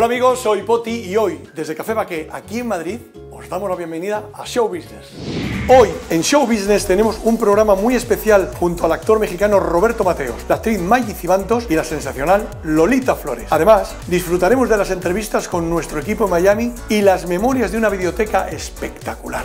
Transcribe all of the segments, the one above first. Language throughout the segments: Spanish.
Hola amigos, soy Poti y hoy, desde Café Baqué, aquí en Madrid, os damos la bienvenida a Show Business. Hoy, en Show Business, tenemos un programa muy especial junto al actor mexicano Roberto Mateos, la actriz Maggie Cibantos y la sensacional Lolita Flores. Además, disfrutaremos de las entrevistas con nuestro equipo en Miami y las memorias de una videoteca espectacular.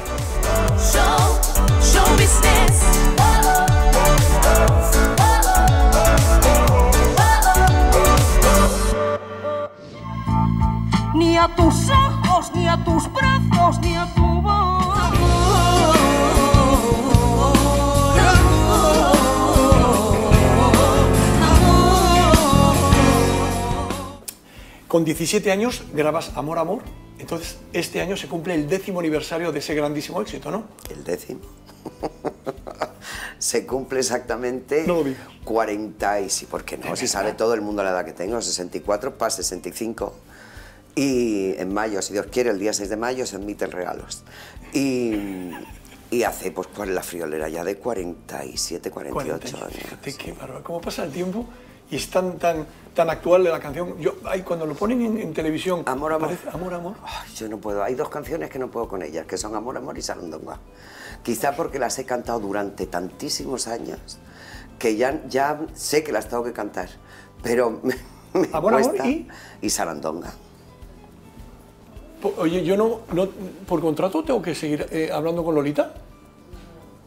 Ni a tus ojos, ni a tus brazos, ni a tu voz. Con 17 años grabas Amor, Amor. Entonces, este año se cumple el décimo aniversario de ese grandísimo éxito, ¿no? El décimo. Se cumple exactamente No lo digas. 40 y sí, ¿por qué no? Si sabe todo el mundo la edad que tengo, 64 para 65. Y en mayo, si Dios quiere, el día 6 de mayo se admiten regalos. Y, y hace, pues, la friolera ya de 47, 48 40 años. Fíjate qué bárbaro. ¿Cómo pasa el tiempo? Y es tan, tan, tan actual la canción. Yo, ay, cuando lo ponen en, en televisión. Amor, amor. parece- amor, amor. Ay, yo no puedo. Hay dos canciones que no puedo con ellas, que son Amor, Amor y Sarandonga. Quizá porque las he cantado durante tantísimos años que ya, ya sé que las tengo que cantar. Pero me, me Amor, Amor cuesta. y- y Sarandonga. Oye, yo no, no por contrato tengo que seguir eh, hablando con Lolita.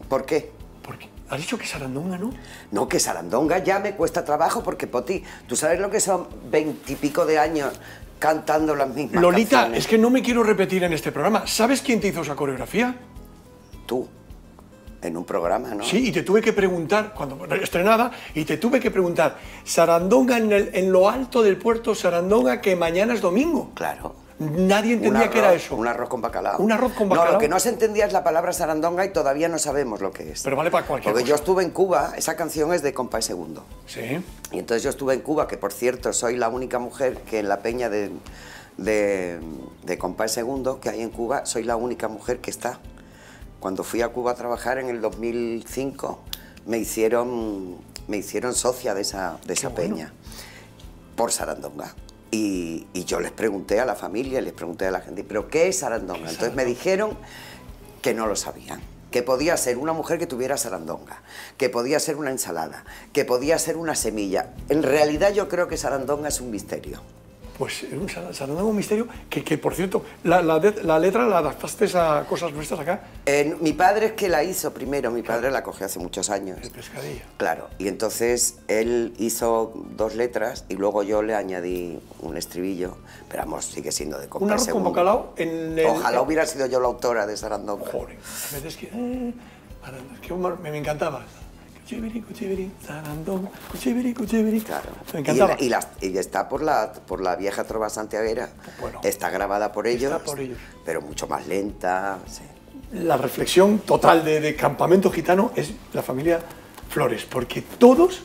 ¿Por qué? Porque has dicho que Sarandonga, ¿no? No, que Sarandonga ya me cuesta trabajo porque, Poti, tú sabes lo que son veintipico de años cantando las mismas Lolita, canciones? es que no me quiero repetir en este programa. ¿Sabes quién te hizo esa coreografía? Tú, en un programa, ¿no? Sí, y te tuve que preguntar, cuando estrenada, y te tuve que preguntar, Sarandonga en, el- en lo alto del puerto, Sarandonga que mañana es domingo. Claro. Nadie entendía Un que era arroz- eso. Un arroz con bacalao. Un arroz con No, bacalao. lo que no se entendía es la palabra sarandonga y todavía no sabemos lo que es. Pero vale para cualquier Porque cosa. yo estuve en Cuba, esa canción es de Compás Segundo. Sí. Y entonces yo estuve en Cuba, que por cierto soy la única mujer que en la peña de, de, de Compás Segundo que hay en Cuba, soy la única mujer que está. Cuando fui a Cuba a trabajar en el 2005, me hicieron, me hicieron socia de esa, de esa peña por Sarandonga. Y, y yo les pregunté a la familia, les pregunté a la gente, ¿pero qué es Sarandonga? Entonces me dijeron que no lo sabían. Que podía ser una mujer que tuviera sarandonga, que podía ser una ensalada, que podía ser una semilla. En realidad yo creo que sarandonga es un misterio. Pues era un un misterio que, que, por cierto, la, la la letra la adaptaste a cosas nuestras acá. Eh, mi padre es que la hizo primero, mi padre la cogió hace muchos años. El pescadillo. Claro, y entonces él hizo dos letras y luego yo le añadí un estribillo, pero vamos, sigue siendo de Un compás arroz con bacalao en el... Ojalá hubiera sido yo la autora de Sarandonga. Joder, a veces que... eh, me encantaba. Cuchibiri, cuchibiri, Sarandonga, cuchibiri, cuchibiri. Claro. Me encantaba. Y, la- y las- y está por la, por la vieja trova santiaguera. Bueno. está grabada por ellos, Está por ellos. pero mucho más lenta. sí. La reflexión total de, de Campamento Gitano es la familia Flores, porque todos,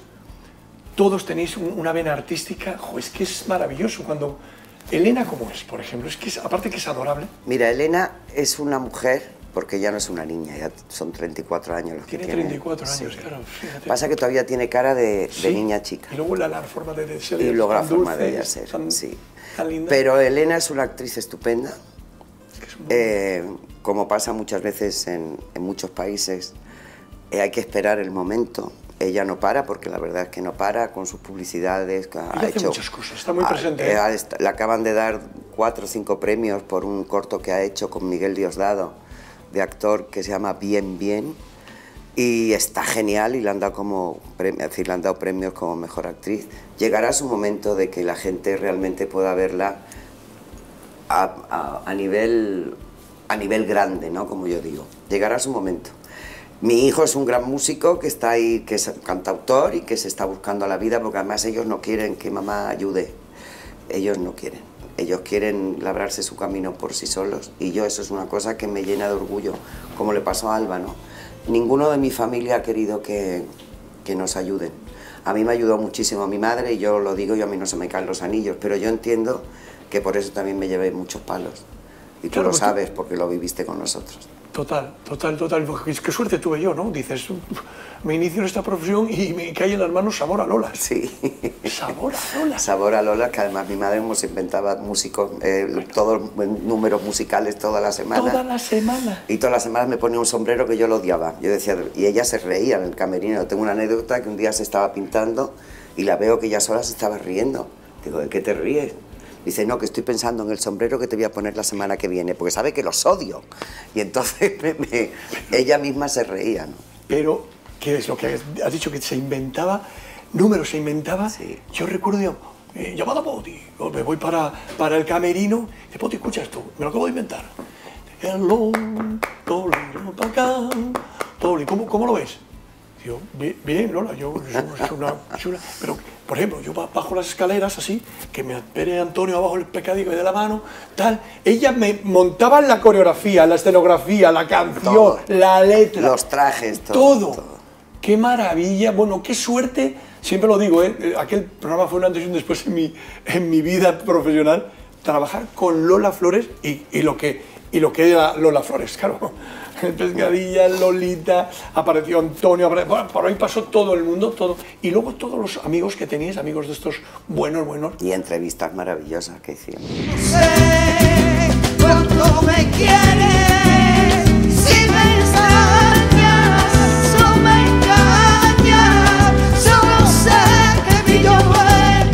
todos tenéis un- una vena artística, jo, es que es maravilloso cuando... Elena, ¿cómo es, por ejemplo? Es que es- aparte que es adorable, Mira, Elena es una mujer, porque ya no es una niña, ya son 34 años los que tiene tiene. 34 Sí. años, claro, fíjate. Pasa que todavía tiene cara de, de Sí. niña chica. Y luego la, la forma de, de ser Y luego la forma dulce, de ella ser, tan, sí. tan linda. Pero Elena es una actriz estupenda. Es que es un- Eh, como pasa muchas veces en, en muchos países, eh, hay que esperar el momento. Ella no para, porque la verdad es que no para con sus publicidades. que ha hace muchas cosas, está muy ha- presente, eh, ¿eh? ha le acaban de dar cuatro o cinco premios por un corto que ha hecho con Miguel Diosdado, de actor, que se llama Bien Bien. Y está genial y le han dado como premio, decir, le han dado premios como mejor actriz. Llegará su momento de que la gente realmente pueda verla a nivel, a nivel grande, ¿no? Como yo digo. Llegará su momento. Mi hijo es un gran músico que está ahí, que es cantautor y que se está buscando la vida porque además ellos no quieren que mamá ayude. Ellos no quieren. Ellos quieren labrarse su camino por sí solos y yo eso es una cosa que me llena de orgullo, como le pasó a Alba, ¿no? Ninguno de mi familia ha querido que, que nos ayuden. A mí me ayudó muchísimo mi madre y yo lo digo y a mí no se me caen los anillos, pero yo entiendo que por eso también me llevé muchos palos. Y tú Claro, lo sabes porque lo viviste con nosotros. Total, total, total. Qué, qué suerte tuve yo, ¿no? Dices, me inicio en esta profesión y me cae en las manos sabor a Lola. Sí. Sabor a Lola. Sabor a Lola, que además mi madre nos inventaba músicos, eh, todos números musicales toda la semana. Toda la semana. Y todas las semanas me ponía un sombrero que yo lo odiaba. Yo decía, y ella se reía en el camerino. Tengo una anécdota que un día se estaba pintando y la veo que ella sola se estaba riendo. Digo, ¿de qué te ríes? Dice, no, que estoy pensando en el sombrero que te voy a poner la semana que viene, porque sabe que los odio. Y entonces me- me- ella misma se reía, ¿no? Pero, ¿qué es lo que has dicho? Que se inventaba, números se inventaba. Sí. Yo recuerdo, yo, eh, llamada Poti, me voy para, para el camerino, y Poti, escucha esto, me lo acabo de inventar. Hello, ¿cómo, ¿cómo lo ves? Digo, bien, bien, Lola, yo soy una chula. Pero, por ejemplo, yo ba- bajo las escaleras así, que me espere Antonio abajo el pecadico de la mano, tal. Ella me montaba la coreografía, la escenografía, la canción, Todo. la letra. Los trajes, todo, Todo. todo. Qué maravilla, bueno, qué suerte. Siempre lo digo, ¿eh? Eh, aquel programa fue un antes y un después en mi, en mi vida profesional. Trabajar con Lola Flores y, y lo, que, y lo que era Lola Flores, claro. Pescadilla, Lolita, apareció Antonio, apare- bueno, por ahí pasó todo el mundo, todo. Y luego todos los amigos que teníais, amigos de estos buenos, buenos. Y entrevistas maravillosas que hicimos. sé cuánto me quieres, si me extrañas o me engañas, solo sé que vi llover,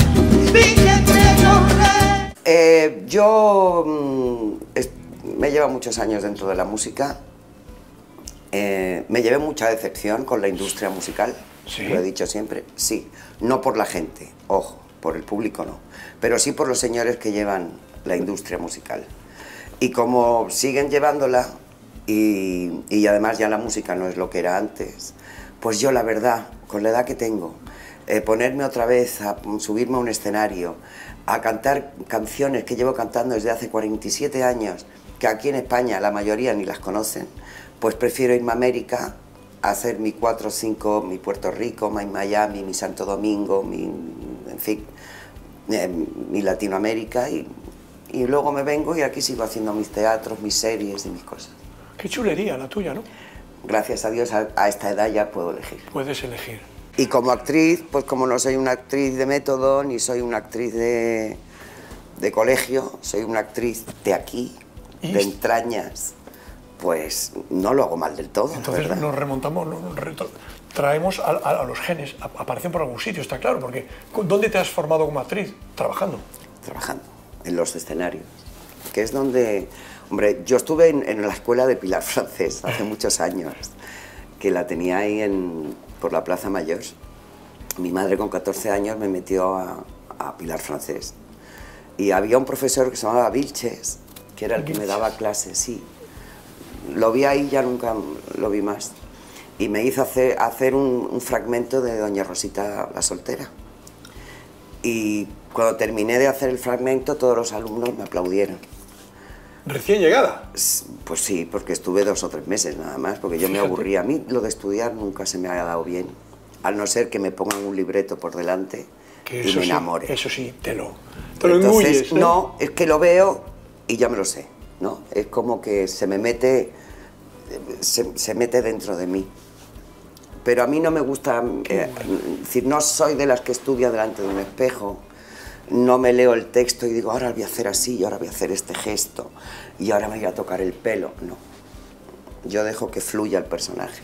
vi que te lloré. Eh, yo me llevo muchos años dentro de la música. Eh, me llevé mucha decepción con la industria musical, ¿Sí? lo he dicho siempre. Sí, no por la gente, ojo, por el público no, pero sí por los señores que llevan la industria musical. Y como siguen llevándola, y, y además ya la música no es lo que era antes, pues yo la verdad, con la edad que tengo, eh, ponerme otra vez a subirme a un escenario, a cantar canciones que llevo cantando desde hace 47 años, que aquí en España la mayoría ni las conocen, pues prefiero irme a América a hacer mi 4 o 5, mi Puerto Rico, mi Miami, mi Santo Domingo, mi, en fin, eh, mi Latinoamérica y, y luego me vengo y aquí sigo haciendo mis teatros, mis series y mis cosas. Qué chulería la tuya, ¿no? Gracias a Dios a, a esta edad ya puedo elegir. Puedes elegir. Y como actriz, pues como no soy una actriz de método, ni soy una actriz de, de colegio, soy una actriz de aquí, ¿Y de entrañas, pues no lo hago mal del todo, Entonces ¿verdad? nos remontamos, nos traemos a, a- a los genes, aparecen por algún sitio, está claro, porque ¿dónde te has formado como actriz? Trabajando. trabajando en los escenarios, que es donde, hombre, yo estuve en, en la escuela de Pilar Francés hace muchos años, que la tenía ahí en, por la Plaza Mayor. Mi madre con 14 años me metió a, a Pilar Francés y había un profesor que se llamaba Vilches, que era el que me daba clases, sí. Lo vi ahí, ya nunca lo vi más. Y me hizo hacer, hacer un, un fragmento de Doña Rosita la soltera. Y cuando terminé de hacer el fragmento, todos los alumnos me aplaudieron. Recién llegada. Pues sí, porque estuve dos o tres meses nada más, porque yo me aburría. A mí lo de estudiar nunca se me ha dado bien, al no ser que me pongan un libreto por delante Que y me sí, enamore. eso sí, te lo, te lo Entonces, engulles, ¿eh? no, es que lo veo y ya me lo sé, ¿no? Es como que se me mete, se, se mete dentro de mí. Pero a mí no me gusta, eh, es decir, no soy de las que estudia delante de un espejo, no me leo el texto y digo, ahora voy a hacer así, y ahora voy a hacer este gesto, y ahora me voy a tocar el pelo, no. Yo dejo que fluya el personaje,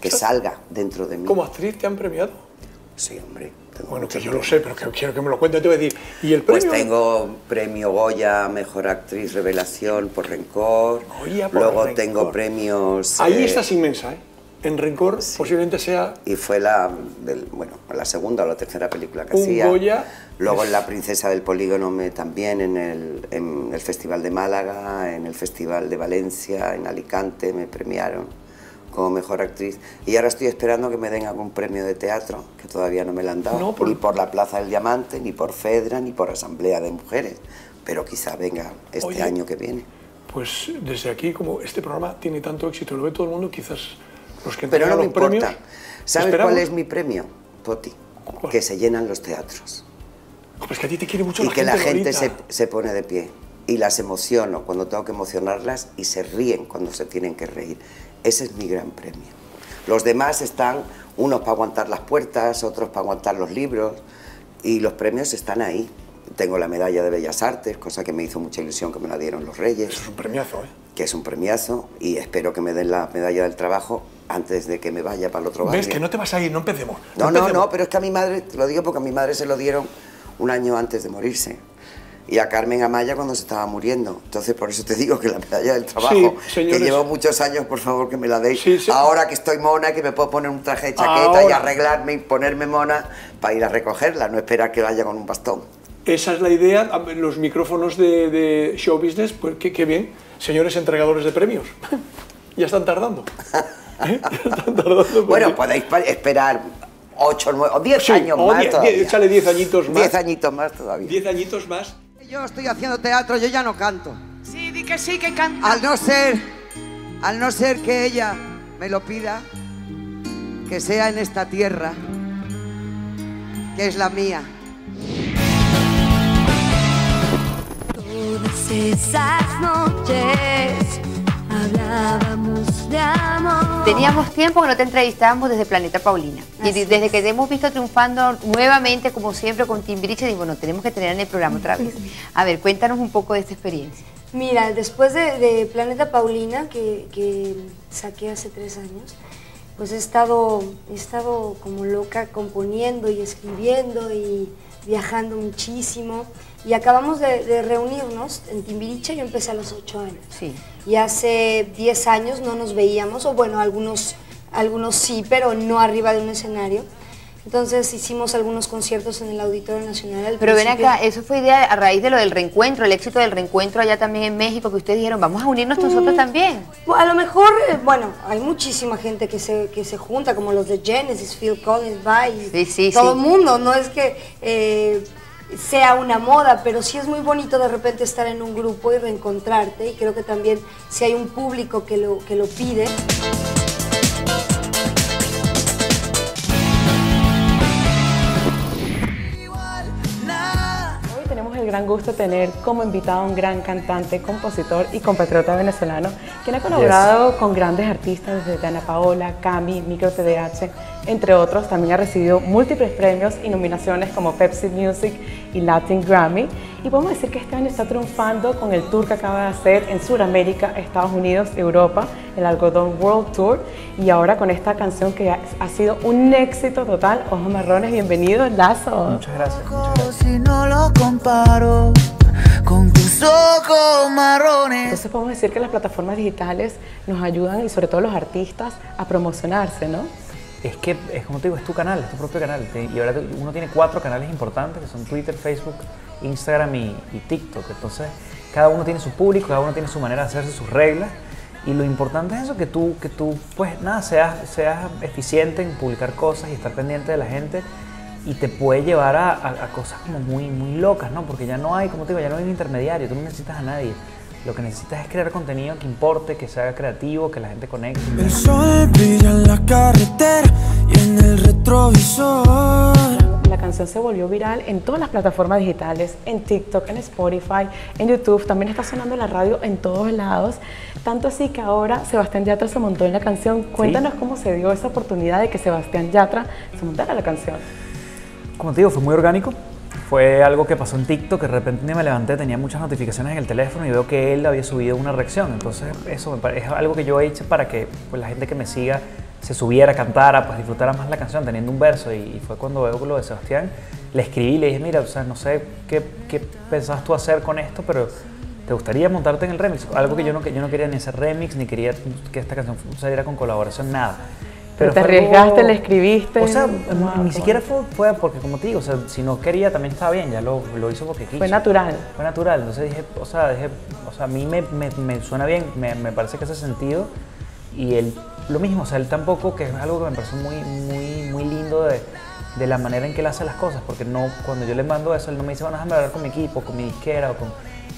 que salga dentro de mí. Como actriz te han premiado. Sí, hombre. Bueno, que yo lo sé, pero que quiero que me lo cuentes. Te voy a decir, ¿y el Pues premio? tengo premio Goya, mejor actriz revelación por Rencor. Goya por Luego Rencor. tengo premios. Ahí eh, estás inmensa, ¿eh? En Rencor posiblemente sea Y fue la, del- bueno, la segunda o la tercera película que Un hacía. Goya. Luego en La Princesa del Polígono me, también, en el, en el Festival de Málaga, en el Festival de Valencia, en Alicante me premiaron como mejor actriz. Y ahora estoy esperando que me den algún premio de teatro, que todavía no me lo han dado. No, por- Ni por la Plaza del Diamante, ni por Fedra, ni por Asamblea de Mujeres. Pero quizá venga este Oye. año que viene. Pues desde aquí, como este programa tiene tanto éxito, lo ve todo el mundo, quizás los que Pero no me los importa. premios, ¿Sabes esperamos- cuál es mi premio, Poti? ¿Cuál? Que se llenan los teatros. Pues que a ti te quiere mucho y la que gente, la gente se, se pone de pie. y las emociono cuando tengo que emocionarlas y se ríen cuando se tienen que reír. Ese es mi gran premio. Los demás están, unos para aguantar las puertas, otros para aguantar los libros y los premios están ahí. Tengo la medalla de Bellas Artes, cosa que me hizo mucha ilusión que me la dieron los Reyes Es un premiazo, ¿eh? que es un premiazo y espero que me den la medalla del trabajo antes de que me vaya para el otro barrio. ¿Ves que no te vas a ir? No empecemos. No, no, empecemos. no, pero es que a mi madre, te lo digo porque a mi madre se lo dieron un año antes de morirse. Y a Carmen Amaya cuando se estaba muriendo. Entonces, por eso te digo que la medalla del trabajo, señores. que llevo muchos años, por favor, que me la deis. Sí, sí. Ahora que estoy mona, que me puedo poner un traje de chaqueta y Ahora. arreglarme y ponerme mona para ir a recogerla, no esperar que vaya con un bastón. Esa es la idea. Los micrófonos de, de show business, pues qué, qué bien. Señores entregadores de premios. ya están tardando. ¿Eh? Ya están tardando. Bueno, podéis esperar 8, 9 o 10 Sí, años o más diez, todavía. diez, échale 10 añitos más. 10 añitos más todavía. 10 añitos más. Yo estoy haciendo teatro, yo ya no canto. Sí, di que sí, que canta. Al no ser, al no ser que ella me lo pida, que sea en esta tierra, que es la mía. Todas esas noches hablábamos de amor. Teníamos tiempo que no te entrevistábamos desde Planeta Paulina. Y de- desde que te hemos visto triunfando nuevamente, como siempre, con Timbiriche, digo, bueno, tenemos que tener en el programa otra vez. A ver, cuéntanos un poco de esta experiencia. Mira, después de, de Planeta Paulina, que, que saqué hace tres años, pues he estado, he estado como loca componiendo y escribiendo y viajando muchísimo. Y acabamos de, de reunirnos en Timbiriche, yo empecé a los ocho años. Sí. Y hace 10 años no nos veíamos, o bueno, algunos, algunos sí, pero no arriba de un escenario. Entonces hicimos algunos conciertos en el Auditorio Nacional. al Pero ven principio. acá, eso fue idea a raíz de lo del reencuentro, el éxito del reencuentro allá también en México, que ustedes dijeron, vamos a unirnos nosotros también. Bueno, A lo mejor, eh, bueno, hay muchísima gente que se, que se junta, como los de Genesis, Phil Collins, Sí, sí, todo sí. el mundo. No es que eh, sea una moda, pero sí es muy bonito de repente estar en un grupo y reencontrarte. Y creo que también si hay un público que lo, que lo pide. Hoy tenemos el gran gusto de tener como invitado a un gran cantante, compositor y compatriota venezolano, quien ha colaborado con grandes artistas desde Dana Paola, Cami, Micro TDH, entre otros. También ha recibido múltiples premios y nominaciones como Pepsi Music y Latin Grammy. Y podemos decir que este año está triunfando con el tour que acaba de hacer en Sudamérica, Estados Unidos, Europa, el Algodón World Tour. Y ahora con esta canción que ha, sido un éxito total. Ojos marrones, bienvenido, Lazo. Muchas gracias, muchas gracias. Si no lo comparo con tus ojos marrones. Entonces podemos decir que las plataformas digitales nos ayudan y sobre todo los artistas a promocionarse, ¿no? Es que, es como te digo, es tu canal, es tu propio canal. Y ahora uno tiene cuatro canales importantes que son Twitter, Facebook, Instagram y, y TikTok. Entonces, cada uno tiene su público, cada uno tiene su manera de hacerse sus reglas. Y lo importante es eso, que tú, que tú pues nada, seas, seas eficiente en publicar cosas y estar pendiente de la gente. Y te puede llevar a, a- a cosas como muy, muy locas, ¿no? Porque ya no hay, como te digo, ya no hay un intermediario, tú no necesitas a nadie. Lo que necesitas es crear contenido que importe, que sea creativo, que la gente conecte. El sol brilla en la carretera y en el retrovisor. La canción se volvió viral en todas las plataformas digitales, en TikTok, en Spotify, en YouTube, también está sonando en la radio en todos lados. Tanto así que ahora Sebastián Yatra se montó en la canción. Cuéntanos cómo se dio esa oportunidad de que Sebastián Yatra se montara en la canción. Como te digo, fue muy orgánico. Fue algo que pasó en TikTok, que de repente me levanté, tenía muchas notificaciones en el teléfono y veo que él había subido una reacción. Entonces, eso me pare- es algo que yo he hecho para que pues, la gente que me siga se subiera, cantara, pues disfrutara más la canción teniendo un verso. Y, fue cuando veo lo de Sebastián, le escribí le dije, mira, o sea, no sé qué, qué pensabas tú hacer con esto, pero ¿te gustaría montarte en el remix? Algo que yo no, yo no quería ni hacer remix, ni quería que esta canción saliera con colaboración, nada. Pero te arriesgaste, le escribiste. O sea, Wow, ni siquiera fue, fue porque, como te digo, o sea, si no quería también estaba bien, ya lo, lo hizo porque quiso. Fue natural. Fue natural, entonces dije, o sea, dije, o sea a mí me, me, me suena bien, me, me parece que hace sentido. Y él, lo mismo, o sea, él tampoco, que es algo que me parece muy, muy, muy lindo de, de la manera en que él hace las cosas, porque no, cuando yo le mando eso, él no me dice, bueno, déjame hablar con mi equipo, con mi disquera, o con...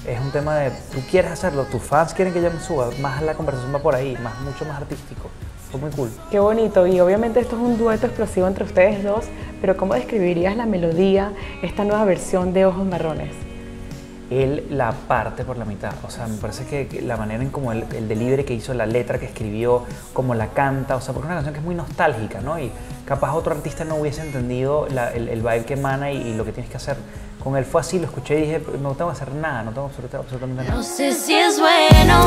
Es un tema de, tú quieres hacerlo, tus fans quieren que yo me suba, más la conversación va por ahí, más, mucho más artístico. Fue muy cool. Qué bonito, y obviamente esto es un dueto explosivo entre ustedes dos, pero ¿cómo describirías la melodía, esta nueva versión de Ojos Marrones? él la parte por la mitad. O sea, me parece que la manera en como el, el delivery que hizo, la letra que escribió, como la canta, o sea, porque es una canción que es muy nostálgica, ¿no? Y capaz otro artista no hubiese entendido la- el, el vibe que emana y, y lo que tienes que hacer. Con él fue así, lo escuché y dije, no tengo que hacer nada, no tengo absoluta- absolutamente nada. No sé si es bueno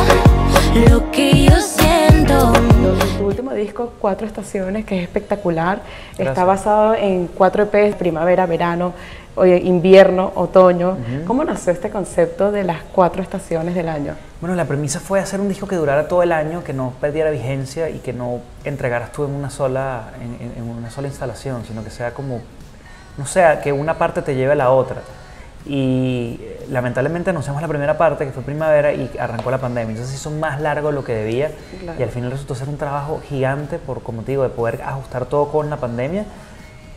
lo que yo siento. Tu, último disco, Cuatro Estaciones, que es espectacular, está basado en cuatro EPs, primavera, verano, oye, invierno, otoño. ¿Cómo nació este concepto de las cuatro estaciones del año? Bueno, la premisa fue hacer un disco que durara todo el año, que no perdiera vigencia y que no entregaras tú en una sola, en, en- en una sola instalación, sino que sea como, no sé, que una parte te lleve a la otra. Y eh, lamentablemente anunciamos la primera parte, que fue primavera, y arrancó la pandemia. Entonces hizo más largo de lo que debía Claro. y al final resultó ser un trabajo gigante por, como te digo, de poder ajustar todo con la pandemia.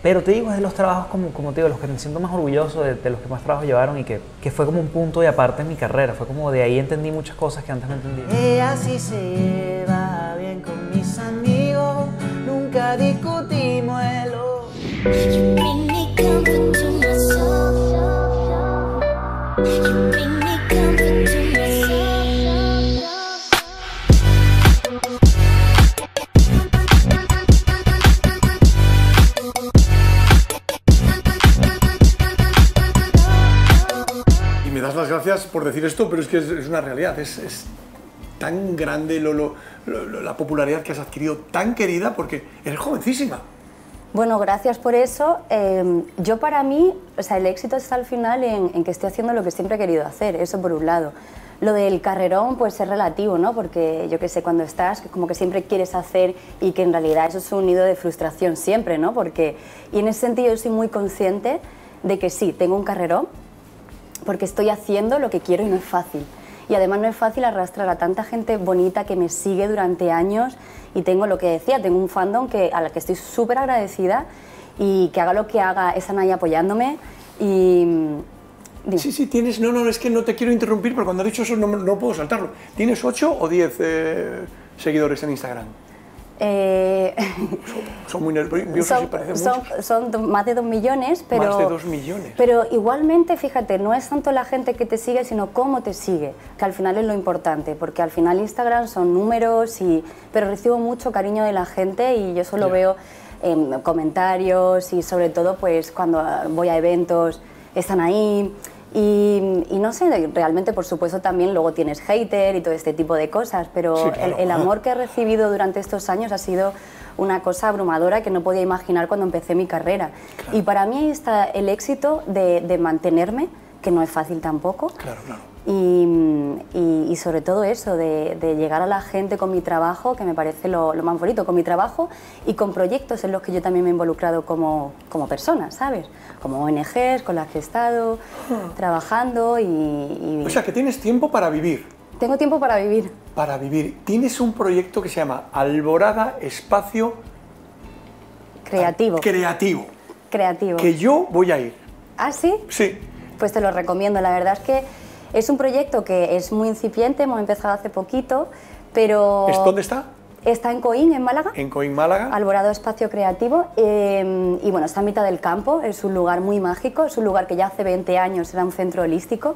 Pero te digo, es de los trabajos, como, como te digo, los que me siento más orgulloso de, de los que más trabajo llevaron y que, que fue como un punto de aparte en mi carrera. Fue como de ahí entendí muchas cosas que antes no entendía. Ella sí se lleva bien con mis amigos, nunca discutimos el Y me das las gracias por decir esto, pero es que es, una realidad. Es, es tan grande la popularidad que has adquirido, tan querida, porque eres jovencísima. Bueno, gracias por eso. Eh, yo para mí, o sea, el éxito está al final en, en que estoy haciendo lo que siempre he querido hacer, eso por un lado. Lo del carrerón pues es relativo, ¿no? Porque yo qué sé, cuando estás, como que siempre quieres hacer y que en realidad eso es un nido de frustración siempre, ¿no? Porque, y en ese sentido yo soy muy consciente de que sí, tengo un carrerón, porque estoy haciendo lo que quiero y no es fácil. Y además no es fácil arrastrar a tanta gente bonita que me sigue durante años y tengo lo que decía, tengo un fandom que, a la que estoy súper agradecida y que haga lo que haga, están ahí apoyándome y... dime. Sí, sí, tienes. No, no, es que no te quiero interrumpir, pero cuando has dicho eso no, no puedo saltarlo. ¿Tienes 8 o 10 eh, seguidores en Instagram? Eh, Son muy nerviosos y son, parecen son- muchos. son do- más de dos millones, pero... Más de dos millones. Pero igualmente, fíjate, no es tanto la gente que te sigue, sino cómo te sigue, que al final es lo importante, porque al final Instagram son números, y, pero recibo mucho cariño de la gente y yo solo Ya. veo em, comentarios y sobre todo pues cuando voy a eventos están ahí. Y, y no sé, realmente por supuesto también luego tienes hater y todo este tipo de cosas, pero Sí, claro. el, el amor que he recibido durante estos años ha sido una cosa abrumadora que no podía imaginar cuando empecé mi carrera. Y para mí ahí está el éxito de, de mantenerme, que no es fácil tampoco, Claro, claro. Y, y- y sobre todo eso, de, de llegar a la gente con mi trabajo, que me parece lo, lo más bonito, con mi trabajo y con proyectos en los que yo también me he involucrado como, como persona, ¿sabes? Como ONGs con las que he estado trabajando y, y O sea, que tienes tiempo para vivir. tengo tiempo para vivir. Para vivir. Tienes un proyecto que se llama Alborada Espacio Creativo. Creativo. creativo. Que yo voy a ir. ¿Ah, sí? Sí. Pues te lo recomiendo. La verdad es que es un proyecto que es muy incipiente, hemos empezado hace poquito, pero... ¿Es dónde está? Está en Coín, en Málaga. En Coín, Málaga. Alborado Espacio Creativo. eh, y bueno, está a mitad del campo, es un lugar muy mágico, es un lugar que ya hace 20 años era un centro holístico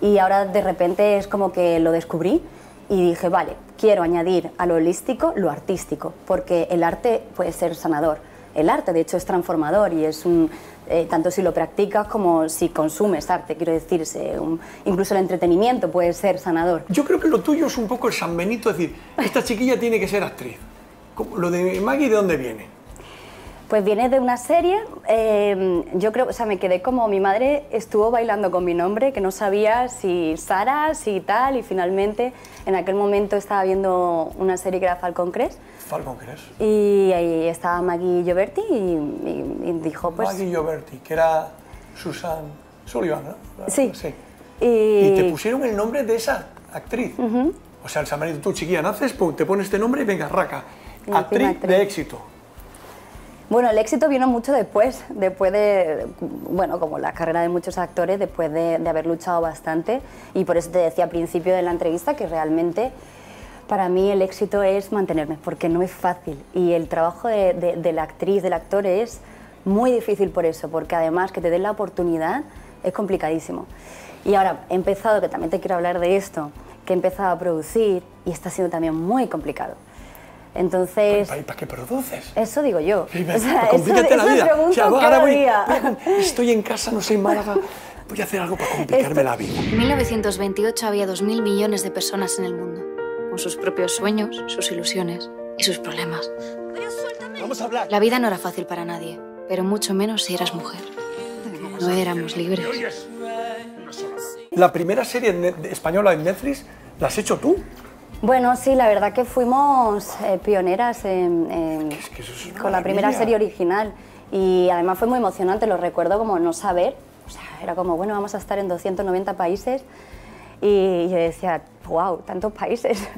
y ahora de repente es como que lo descubrí y dije, vale, quiero añadir a lo holístico lo artístico, porque el arte puede ser sanador. El arte, de hecho, es transformador y es un, eh, tanto si lo practicas como si consumes arte, quiero decir, se- un- incluso el entretenimiento puede ser sanador. Yo creo que lo tuyo es un poco el San Benito, es decir, esta chiquilla tiene que ser actriz. Lo de Maggie, ¿de dónde viene? Pues viene de una serie, eh, yo creo, o sea, me quedé como mi madre estuvo bailando con mi nombre, que no sabía si Sara, si tal, y finalmente en aquel momento estaba viendo una serie que era Falcon Crest, Falcon Crest. y ahí estaba Maggie Gioberti y, y- y dijo, pues... Maggie Gioberti, que era Susan Sullivan, ¿no? Sí. sí. Y, Y te pusieron el nombre de esa actriz. O sea, el San Benito, tú chiquilla, naces, pum, te pones este nombre y venga, raca. Actriz, actriz. de éxito. Bueno, el éxito vino mucho después, después de, bueno, como la carrera de muchos actores, después de, haber luchado bastante. Y por eso te decía al principio de la entrevista que realmente para mí el éxito es mantenerme, porque no es fácil. Y el trabajo de, de- de la actriz, del actor es muy difícil por eso, porque además que te den la oportunidad es complicadísimo. Y ahora he empezado, que también te quiero hablar de esto, que he empezado a producir y está siendo también muy complicado. Entonces, ¿Para, para qué produces? eso digo yo. Sí, O sea, eso, complícate la eso me vida. pregunto O sea, ahora cada voy- día. estoy en casa, no en Málaga. Voy a hacer algo para complicarme la vida. En 1928 había 2.000 millones de personas en el mundo, con sus propios sueños, sus ilusiones y sus problemas. Vamos a hablar. La vida no era fácil para nadie, pero mucho menos si eras mujer. No éramos libres. La primera serie española en Netflix la has hecho tú. Bueno, sí, la verdad que fuimos eh, pioneras en- en- con la primera serie original. Y además fue muy emocionante, lo recuerdo como no saber, o sea, era como, bueno, vamos a estar en 290 países. Y yo decía, wow, tantos países.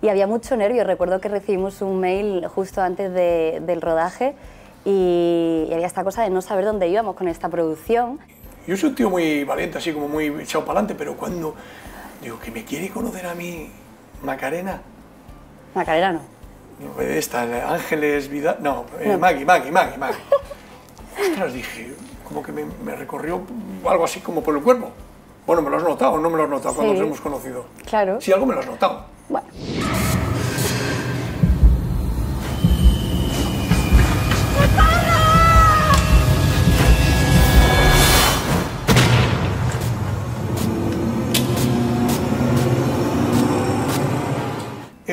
Y había mucho nervio, recuerdo que recibimos un mail justo antes de- del rodaje y, y había esta cosa de no saber dónde íbamos con esta producción. Yo soy un tío muy valiente, así como muy echado para adelante, pero cuando digo que me quiere conocer a mí Macarena, Macarena no. no, esta, la Ángeles Vidal, no, eh, No. Maggie, Maggie, Maggie, Maggie. Ostras, dije, como que me, me recorrió algo así como por el cuerpo. Bueno, me lo has notado, no me lo has notado cuando nos hemos conocido. Claro. Sí, algo me lo has notado. Bueno.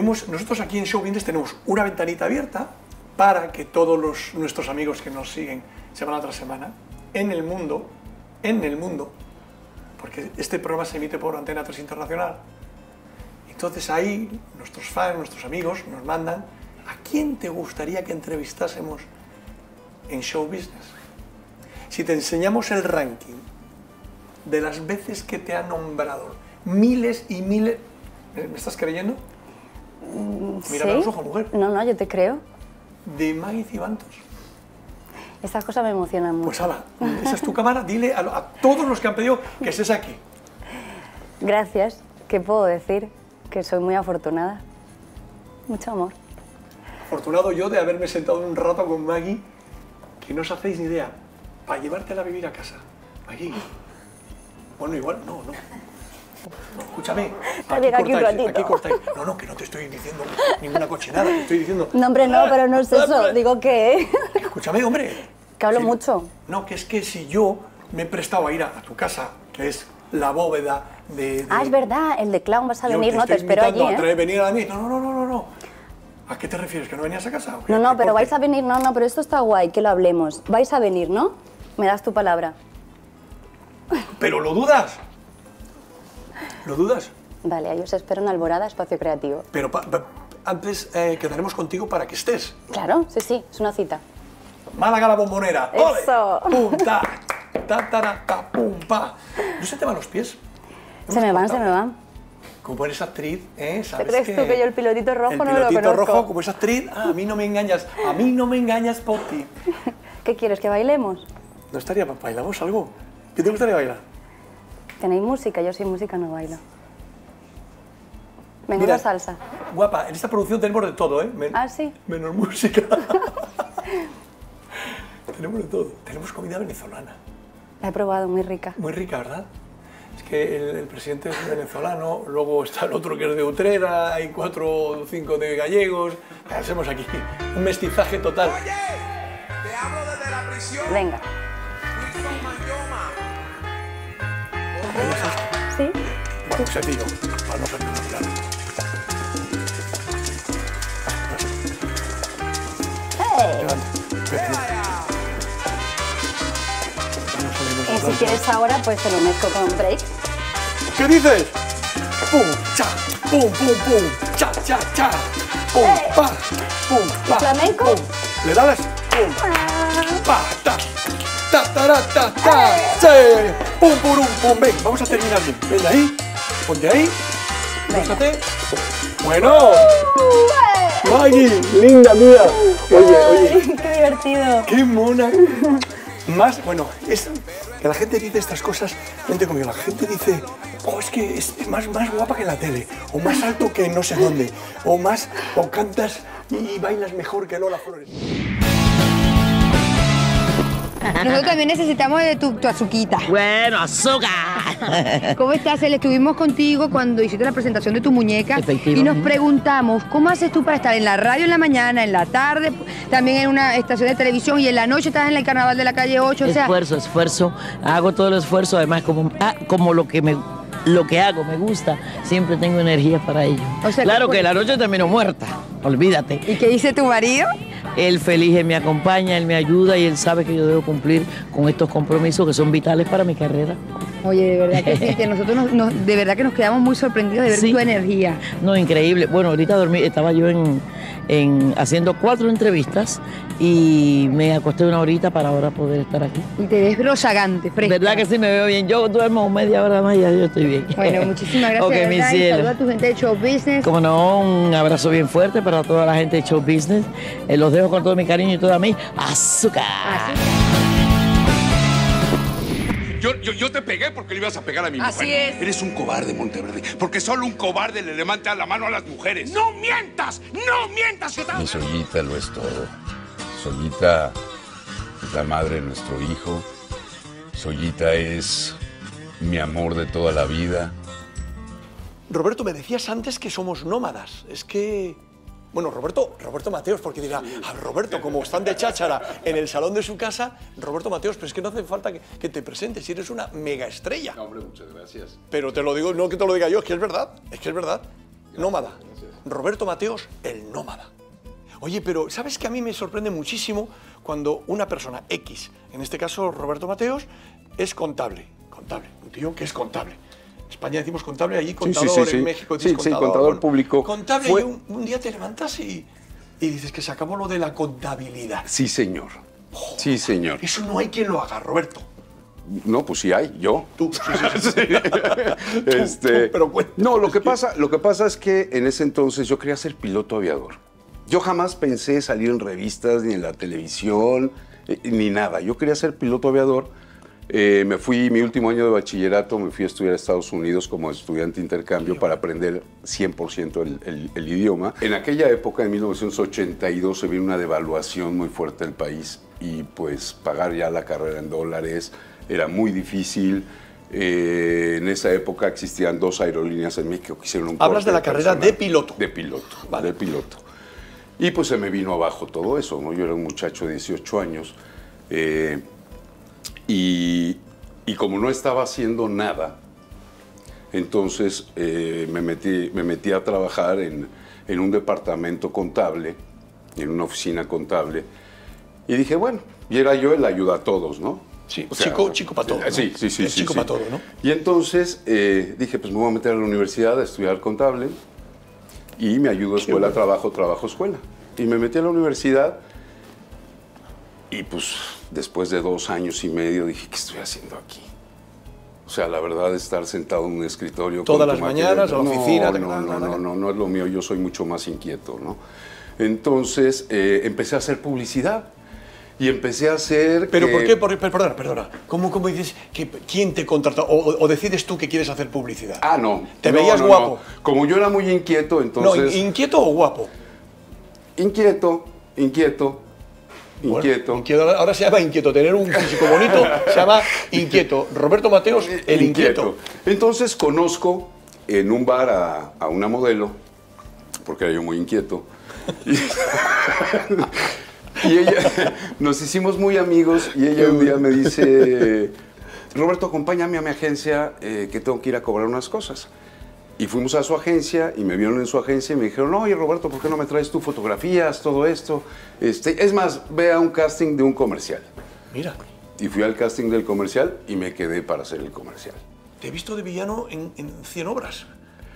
Hemos, nosotros aquí en Show Business tenemos una ventanita abierta para que todos los, nuestros amigos que nos siguen semana tras semana en el mundo, en el mundo, porque este programa se emite por Antena 3 Internacional, entonces ahí nuestros fans, nuestros amigos nos mandan a quién te gustaría que entrevistásemos en Show Business. Si te enseñamos el ranking de las veces que te ha nombrado, miles y miles, ¿me me estás creyendo? Mírame a los ojos, mujer. No, no, yo te creo. De Maggie Cibantos. Estas cosas me emocionan mucho. Pues ala, esa es tu cámara, dile a todos los que han pedido que estés aquí. Gracias. ¿Qué puedo decir? Que soy muy afortunada. Mucho amor. Afortunado yo de haberme sentado un rato con Maggie, que no os hacéis ni idea, para llevártela a vivir a casa. Maggie. Bueno, igual, no, no. Escúchame. Está bien, aquí un ratito. aquí cortáis. No, no, que no te estoy diciendo ninguna cochinada, te estoy diciendo. No, hombre, no, pero no es eso. Digo que... Escúchame, hombre. Que hablo mucho. No, que es que si yo me he prestado a ir a, a tu casa, que es la bóveda de. de- Ah, es verdad, el de clown vas a venir, no, te espero allí, a ¿eh? traer- venir a mí. No, no, no, no, no, no. ¿A qué te refieres? ¿Que no venías a casa? No, no, pero vais a venir, no, no, pero esto está guay, que lo hablemos. Vais a venir, ¿no? Me das tu palabra. ¿Pero lo dudas? ¿Lo dudas? Vale, ahí os espero en Alborada, Espacio Creativo. Pero pa- pa- antes eh, quedaremos contigo para que estés. Claro, sí, sí, es una cita. Málaga la bombonera. ¡Ole! Eso. ¡Pum, ta! Ta, ta, ta, pum, pa. ¿No se te van los pies? Se me van, se me van. Como eres actriz, ¿eh? ¿Te ¿Sabes crees tú que yo el pilotito rojo el no me lo pilotito conozco? rojo, como es actriz, ah, a mí no me engañas, a mí no me engañas por ti. ¿Qué quieres, que bailemos? ¿No estaría, bailamos algo? ¿Qué te gustaría bailar? ¿Tenéis música? Yo sin música no bailo. Mira, una salsa. Guapa, en esta producción tenemos de todo, ¿eh? Men- Ah, sí. Menos música. tenemos de todo. Tenemos comida venezolana. La he probado, muy rica. Muy rica, ¿verdad? Es que el, el presidente es venezolano, luego está el otro que es de Utrera, hay cuatro o cinco de gallegos. Hacemos aquí un mestizaje total. Venga. ¿Sí? Bueno, sencillo, para no ser natural. Y si quieres ahora, pues te lo mezclo con break. ¿Qué dices? Pum, cha, pum, pum, pum, cha, cha, cha, pum, pa, pum, pa. flamenco? pum. ¿Le das? Pum, pa, ta, ta, ta, ta, ta, ta, sí. pum, pum, pum, ven, vamos a terminar bien. Ven de ahí, ponte ahí, búscate. Bueno, Maggie, linda mía. Oye, oye, ¡Qué divertido! qué mona. Más, bueno, es que la gente dice estas cosas, vente conmigo, la gente dice, oh, es que es más, más guapa que en la tele, o más alto que no sé dónde, o más, o cantas y bailas mejor que Lola Flores. Nosotros también necesitamos de tu, tu azuquita. Bueno, azúcar. ¿Cómo estás? El estuvimos contigo cuando hiciste la presentación de tu muñeca y nos preguntamos, ¿cómo haces tú para estar en la radio en la mañana, en la tarde, también en una estación de televisión y en la noche estás en el carnaval de la calle 8? O sea, esfuerzo, esfuerzo. Hago todo el esfuerzo, además como, ah, como lo que me lo que hago me gusta, siempre tengo energía para ello. O sea, claro que- que la noche termino muerta, olvídate. ¿Y qué dice tu marido? Él feliz, él me acompaña, él me ayuda y él sabe que yo debo cumplir con estos compromisos que son vitales para mi carrera. Oye, de verdad que sí, que nosotros nos- nos- de verdad que nos quedamos muy sorprendidos de ver Sí. tu energía. No, increíble. Bueno, ahorita dormí, estaba yo en, en- haciendo cuatro entrevistas y me acosté una horita para ahora poder estar aquí. Y te ves rozagante, fresca. ¿Verdad que sí me veo bien? Yo duermo media hora más y ya yo estoy bien. Bueno, muchísimas gracias. Ok, de mi cielo. Saluda a tu gente de show business. Como no, un abrazo bien fuerte para toda la gente de Show Business. Eh, los dejo con todo mi cariño y toda mi azúcar. Yo, yo, yo te pegué porque le ibas a pegar a mi Así mujer. es. Eres un cobarde, Monteverde. Porque solo un cobarde le levanta la mano a las mujeres. ¡No mientas! ¡No mientas! Mi Soyita lo es todo. Soyita es la madre de nuestro hijo. Soyita es mi amor de toda la vida. Roberto, me decías antes que somos nómadas. Es que. Bueno, Roberto, Roberto Mateos, porque dirá, "Ah, Roberto, como están de cháchara en el salón de su casa, Roberto Mateos, pero es que no hace falta que, que te presentes, eres una mega estrella. hombre, muchas gracias. Pero te lo digo, no que te lo diga yo, es que es verdad, es que es verdad. nómada. Roberto Mateos, el nómada. Oye, pero ¿sabes que a mí me sorprende muchísimo cuando una persona X, en este caso Roberto Mateos, es contable? Contable, un tío que es contable. España decimos contable, allí contador, sí, sí. en México Sí, sí, contador. contador público. Contable Fue- y un, un día te levantas y, y dices que se acabó lo de la contabilidad. Sí, señor. Sí, señor. Eso no hay quien lo haga, Roberto. No, pues sí hay, yo. Tú, sí, sí, sí. Este, pero no, lo que, pasa, lo que pasa es que en ese entonces yo quería ser piloto aviador. Yo jamás pensé salir en revistas, ni en la televisión, eh, ni nada. Yo quería ser piloto aviador. Eh, me fui, mi último año de bachillerato, me fui a estudiar a Estados Unidos como estudiante de intercambio para aprender 100% el, el- el idioma. En aquella época, en 1982, se vino una devaluación muy fuerte del país y pues pagar ya la carrera en dólares era muy difícil. Eh, en esa época existían dos aerolíneas en México que hicieron un Hablas de la carrera personal. de piloto. De piloto, de piloto. Y pues se me vino abajo todo eso, ¿no? Yo era un muchacho de 18 años eh, y, y como no estaba haciendo nada, entonces eh, me, metí, me metí a trabajar en, en un departamento contable, en una oficina contable, y dije, bueno, y era yo el ayuda a todos, ¿no? Sí, chico- chico pa' todo, ¿no? Sí, sí, sí. El sí, chico sí. pa' todo, ¿no? Y entonces eh, dije, pues me voy a meter a la universidad a estudiar contable y me ayudo escuela, trabajo, trabajo, escuela. Y me metí a la universidad y pues después de dos años y medio dije, ¿qué estoy haciendo aquí? O sea, la verdad, estar sentado en un escritorio... Todas las mañanas a la No, oficina, No, no, no, no, no es lo mío, yo soy mucho más inquieto, ¿no? Entonces eh, empecé a hacer publicidad y empecé a hacer... ¿Pero que- por qué? Por- per- perdona, perdona. ¿Cómo, cómo dices que quién te contrata? O, o- decides tú que quieres hacer publicidad? Ah, no. ¿Te No, veías no, guapo? no. Como yo era muy inquieto, No, entonces... ¿inquieto o guapo? Inquieto, inquieto, Bueno, inquieto. Ahora se llama inquieto. Tener un físico bonito se llama inquieto. Roberto Mateos, el inquieto. Entonces conozco en un bar a, a una modelo, porque era yo muy inquieto. Y, y ella, nos hicimos muy amigos y ella un día me dice, Roberto, acompáñame a mi agencia eh, que tengo que ir a cobrar unas cosas. Y fuimos a su agencia y me vieron en su agencia y me dijeron, oye Roberto, ¿por qué no me traes tus fotografías, todo esto? Este, es más, ve a un casting de un comercial. Mira, Y fui al casting del comercial y me quedé para hacer el comercial. te he visto de villano en, en 100 obras.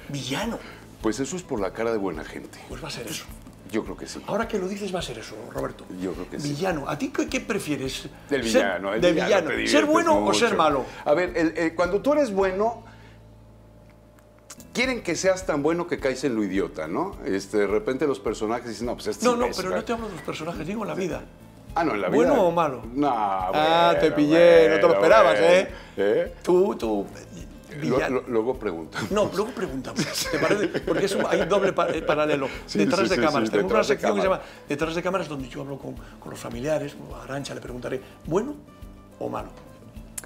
Villano. Pues eso es por la cara de buena gente. Pues va a ser eso. Yo creo que sí. Ahora que lo dices va a ser eso, Roberto. Yo creo que sí. Villano. ¿A ti qué, qué prefieres? Del Ser- villano, el de villano, villano. ¿Ser bueno o mucho. ser malo? A ver, el- el- cuando tú eres bueno, quieren que seas tan bueno que caes en lo idiota, ¿no? Este, de repente los personajes dicen, no, pues este No, no, pero no te hablo de los personajes, digo en la vida. Ah, no, en la vida. ¿Bueno o malo? No, Ah, bueno, te pillé, no te lo esperabas, ¿eh? bueno. ¿Eh? Tú, tú. Lo- Villano. lo- luego preguntan. No, luego preguntamos. ¿Te parece? Porque es un- hay un doble pa- eh, paralelo. Sí, detrás sí, de sí, cámaras. Tenemos una sección que se llama Detrás de cámaras, donde yo hablo con, con los familiares. A Arancha le preguntaré, ¿bueno o malo?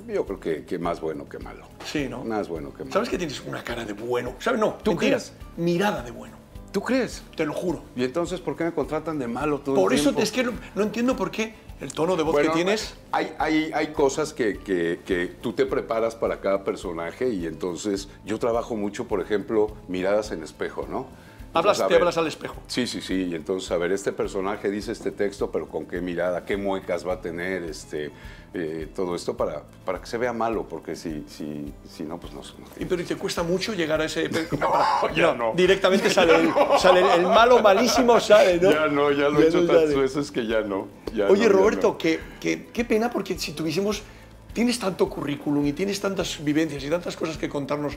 Yo creo que, que más bueno que malo. Sí, ¿no? Más bueno que malo. ¿Sabes que tienes una cara de bueno? ¿Sabes? No, ¿Tú mentiras. Mirada de bueno. ¿Tú crees? Te lo juro. ¿Y entonces por qué me contratan de malo todo Por el eso tiempo? es que no, no entiendo por qué el tono de voz Bueno, que tienes. Hay, hay, hay cosas que, que- que tú te preparas para cada personaje y entonces yo trabajo mucho, por ejemplo, miradas en espejo, ¿no? Hablas, te ver- hablas al espejo. Sí, sí, sí. Y entonces, a ver, este personaje dice este texto, pero con qué mirada, qué muecas va a tener, este, eh, todo esto para, para que se vea malo, porque si, si, si no, pues no. no Y pero ¿y te cuesta mucho llegar a ese. ya no. Directamente sale el, sale el, el malo malísimo, sale, ¿no? Ya no, ya lo he hecho no tantas veces que ya no. ya Oye, no, Roberto, no. que, que- qué pena porque si tuviésemos. Tienes tanto currículum y tienes tantas vivencias y tantas cosas que contarnos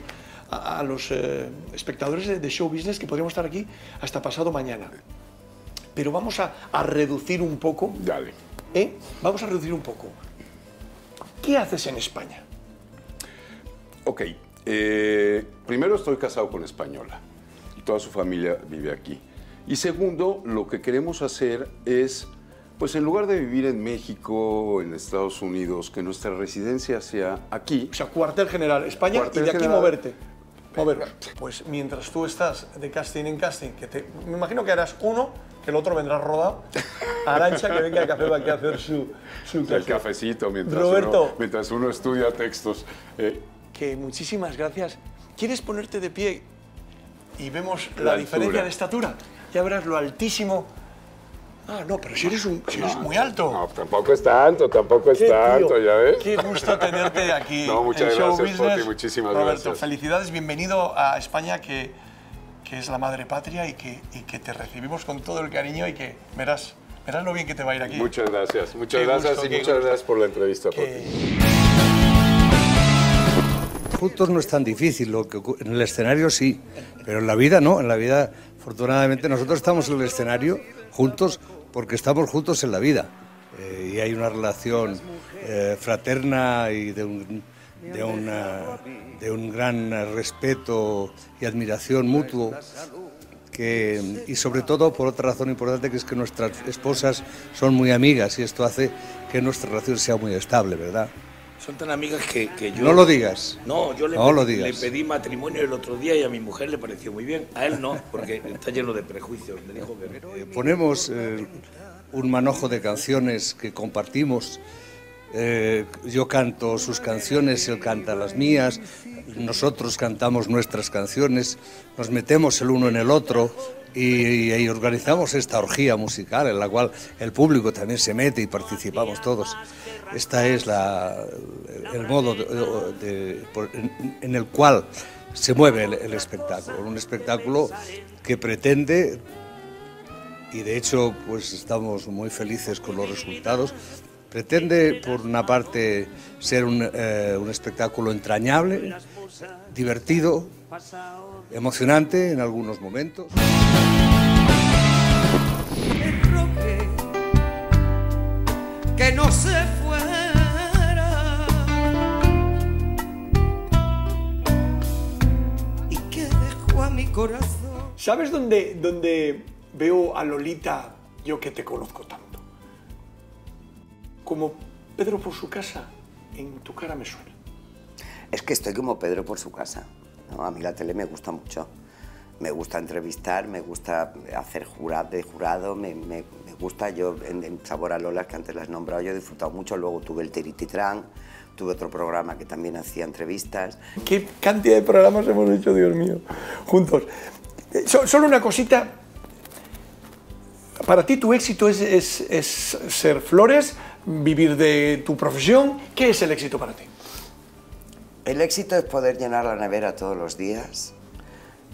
a, a los eh, espectadores de, de show business que podríamos estar aquí hasta pasado mañana. Pero vamos a, a reducir un poco. Dale. ¿eh? Vamos a reducir un poco. ¿Qué haces en España? Ok, eh, primero estoy casado con española y toda su familia vive aquí. Y segundo, lo que queremos hacer es, pues en lugar de vivir en México, en Estados Unidos, que nuestra residencia sea aquí. O sea, cuartel general, España Cuartel y de aquí general. moverte. Mover. Pues mientras tú estás de casting en casting, que te, me imagino que harás uno, que el otro vendrá rodado. Arancha que venga a Café va a hacer su, su El cafecito mientras, Roberto. uno, mientras uno estudia textos. Eh, Que muchísimas gracias. ¿Quieres ponerte de pie y vemos la, La diferencia de estatura? Ya verás lo altísimo. Ah, no, pero si eres, un, si eres muy alto. No, tampoco es tanto, tampoco es tanto, tío, ya ves. Qué gusto tenerte aquí No, muchas en Show gracias, Business. Poti, muchísimas Roberto, gracias. felicidades, bienvenido a España, que, que es la madre patria y que, y que te recibimos con todo el cariño y que verás, verás lo bien que te va a ir aquí. Muchas gracias, muchas Qué gracias gusto, y muchas gusto. gracias por la entrevista, Poti. Juntos no es tan difícil, lo que en el escenario sí, pero en la vida no, en la vida afortunadamente nosotros estamos en el escenario juntos porque estamos juntos en la vida Eh, y hay una relación eh, fraterna y de un, de, una- de un gran respeto y admiración mutuo que, y sobre todo por otra razón importante que es que nuestras esposas son muy amigas y esto hace que nuestra relación sea muy estable, ¿verdad? Son tan amigas que, que yo... No lo digas. No, yo le, No lo pedí, digas. le pedí matrimonio el otro día y a mi mujer le pareció muy bien. A él no, porque está lleno de prejuicios. Me dijo que. Eh, ponemos eh, un manojo de canciones que compartimos. Eh, yo canto sus canciones, él canta las mías, nosotros cantamos nuestras canciones, nos metemos el uno en el otro y, y organizamos esta orgía musical en la cual el público también se mete y participamos todos. Esta es la, el modo en, el cual se mueve el, el espectáculo, un espectáculo que pretende y de hecho pues estamos muy felices con los resultados. Pretende por una parte ser un, eh, un espectáculo entrañable, divertido, emocionante en algunos momentos. que no se fuera y que dejó a mi corazón. ¿Sabes dónde, dónde veo a Lolita, yo que te conozco tanto? Como Pedro por su casa, en tu cara me suena. Es que estoy como Pedro por su casa. A mí la tele me gusta mucho. Me gusta entrevistar, me gusta hacer jurado, de jurado, me, gusta yo en, en Sabor a Lola, que antes las nombrado, yo he disfrutado mucho. Luego tuve el Terititrán, tuve otro programa que también hacía entrevistas. ¿Qué cantidad de programas hemos hecho, Dios mío, juntos? Eh, so- solo una cosita. Para ti tu éxito es- es ser flores, vivir de tu profesión. ¿Qué es el éxito para ti? El éxito es poder llenar la nevera todos los días,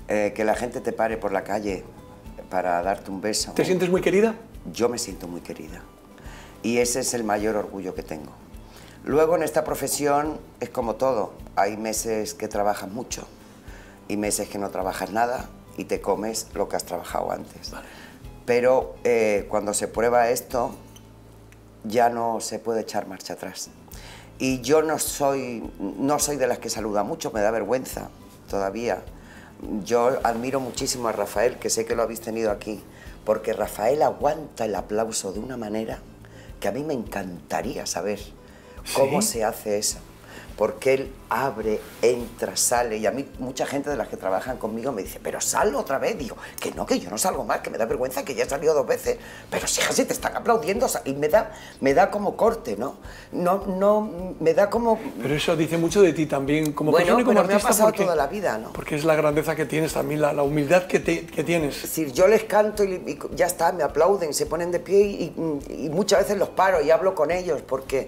eh, que la gente te pare por la calle para darte un beso. ¿Te sientes muy querida? Yo me siento muy querida. Y ese es el mayor orgullo que tengo. Luego en esta profesión es como todo. Hay meses que trabajas mucho y meses que no trabajas nada y te comes lo que has trabajado antes. Pero eh, cuando se prueba esto, ya no se puede echar marcha atrás. Y yo no soy, no soy de las que saluda mucho, me da vergüenza todavía. Yo admiro muchísimo a Rafael, que sé que lo habéis tenido aquí, porque Rafael aguanta el aplauso de una manera que a mí me encantaría saber ¿Cómo Sí. se hace eso? Porque él abre, entra, sale. Y a mí, mucha gente de las que trabajan conmigo me dice, pero sal otra vez. Digo, que no, que yo no salgo más, que me da vergüenza, que ya he salido dos veces. Pero si si te están aplaudiendo. Y me da, me da como corte, ¿no? No, no, me da como. Pero eso dice mucho de ti también como Bueno, persona y como pero me ha artista. pasado porque, toda la vida, ¿no? Porque es la grandeza que tienes también, la, la humildad que, te- que tienes. Es decir, yo les canto y, y ya está, me aplauden, se ponen de pie y, y- y muchas veces los paro y hablo con ellos porque,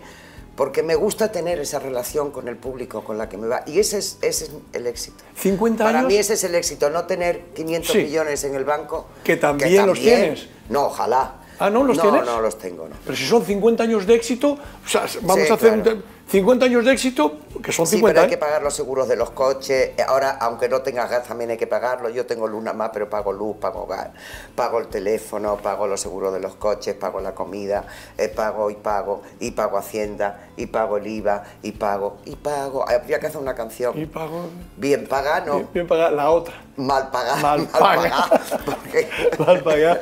porque me gusta tener esa relación con el público, con la que me va. Y ese es, ese es el éxito. 50 Para años. mí ese es el éxito, no tener 500 Sí. millones en el banco. Que también los tienes. No, ojalá. Ah, ¿no los no, tienes? No, los tengo, no. Pero si son 50 años de éxito, o sea, vamos Sí, a hacer un claro. 50 años de éxito, que son Sí, 50. pero hay ¿eh? que pagar los seguros de los coches. Ahora, aunque no tengas gas, también hay que pagarlo. Yo tengo luna más, pero pago luz, pago gas, pago el teléfono, pago los seguros de los coches, pago la comida, eh, pago y pago, y pago Hacienda, y pago el IVA, y pago, y pago. Habría que hacer una canción. Y pago. Bien paga, no. Bien, bien pagada, la otra. Mal. Mal paga. paga, porque- Mal pagada.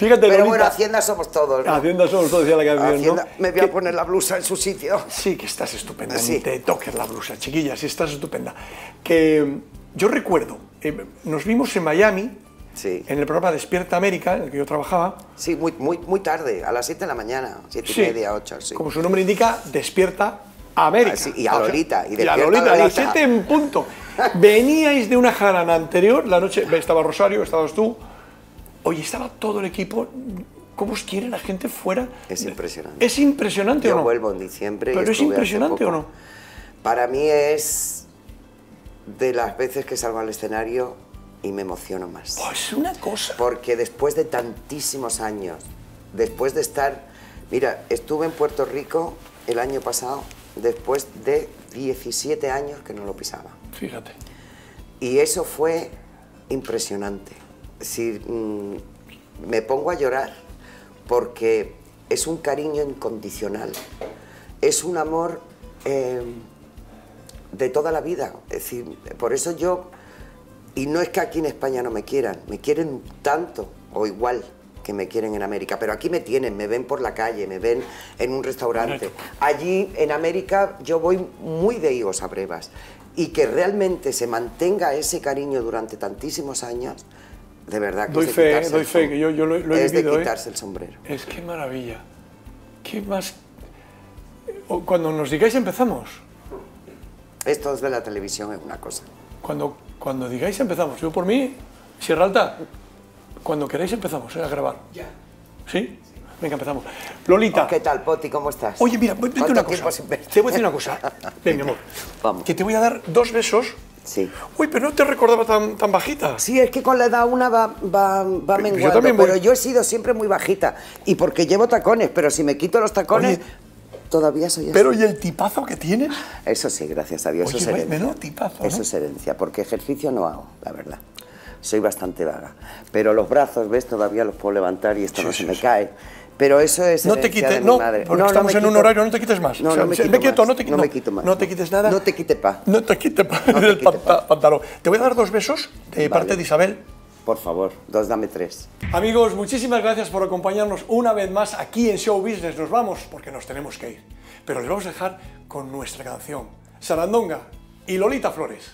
Fíjate, Pero Lolita, bueno, Hacienda somos todos. ¿no? Hacienda somos todos, decía la canción, Hacienda- ¿no? Me voy a poner la blusa en su sitio. Sí, que estás estupenda. Sí. Ni te toques la blusa, chiquilla, sí estás estupenda. Que mm, yo recuerdo, eh, nos vimos en Miami, en el programa Despierta América, en el que yo trabajaba. Sí, muy, muy, muy tarde, a las 7 de la mañana, 7 Sí. y media, 8, sí. Como su nombre indica, Despierta América. Ah, sí, y a Lolita, y y a Despierta Lolita, a las Lolita. 7 en punto. Veníais de una jarana anterior, la noche, estaba Rosario, estabas tú. Oye, estaba todo el equipo. ¿Cómo os quiere la gente fuera? Es impresionante. ¿Es impresionante Yo o no? vuelvo en diciembre. y Pero es impresionante o no? Para mí es de las veces que salgo al escenario y me emociono más. Es una cosa. Porque después de tantísimos años, después de estar... Mira, estuve en Puerto Rico el año pasado, después de 17 años que no lo pisaba. Fíjate. Y eso fue impresionante. Decir, mm, me pongo a llorar porque es un cariño incondicional. Es un amor eh, de toda la vida. Es decir, por eso yo, y no es que aquí en España no me quieran, me quieren tanto o igual que me quieren en América, pero aquí me tienen, me ven por la calle, me ven en un restaurante. Allí en América yo voy muy de higos a brevas y que realmente se mantenga ese cariño durante tantísimos años, de verdad que Doy es de fe, quitarse doy el fe, que yo, yo lo, lo he es vivido. de ¿eh? quitarse el sombrero. Es que maravilla. ¿Qué más? Cuando nos digáis empezamos. Esto de la televisión es una cosa. Cuando, cuando digáis empezamos. Yo por mí, Sierra Alta, cuando queráis empezamos ¿eh? a grabar. Ya. ¿Sí? Venga, empezamos. Lolita. ¿Qué tal, Poti? ¿Cómo estás? Oye, mira, vete ¿Cuánto una tiempo cosa. Te voy a decir una cosa. Ven, mi amor. Vamos. Que te voy a dar dos besos. Sí. Uy, pero no te recordaba tan, tan bajita. Sí, es que con la edad una va, va, va Yo menguando, también voy- pero yo he sido siempre muy bajita. Y porque llevo tacones, pero si me quito los tacones, Oye, todavía soy así. Pero ¿y el tipazo que tienes? Eso sí, gracias a Dios, Oye, eso es herencia. menudo tipazo, Eso ¿no? es herencia, porque ejercicio no hago, la verdad. Soy bastante vaga. Pero los brazos, ¿ves? Todavía los puedo levantar y esto Sí, no sí, se me sí. cae. Pero eso es No te quites, no, madre. porque No, no estamos en un horario, no te quites más. No, O sea, no me quito más. no te, No me quito más. No te quites nada. No te quite pa. No te quites pa- el pa- pa- pantalón. Te voy a dar dos besos de parte de Isabel. Por favor, dos, dame tres. Amigos, muchísimas gracias por acompañarnos una vez más aquí en Show Business. Nos vamos porque nos tenemos que ir. Pero les vamos a dejar con nuestra canción, Sarandonga y Lolita Flores.